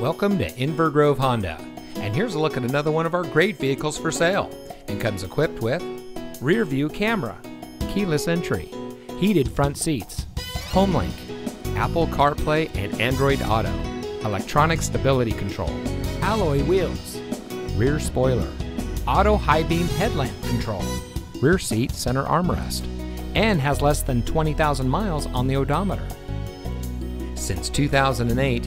Welcome to Inver Grove Honda. And here's a look at another one of our great vehicles for sale. And comes equipped with rear view camera, keyless entry, heated front seats, HomeLink, Apple CarPlay and Android Auto, electronic stability control, alloy wheels, rear spoiler, auto high beam headlamp control, rear seat center armrest, and has less than 20,000 miles on the odometer. Since 2008,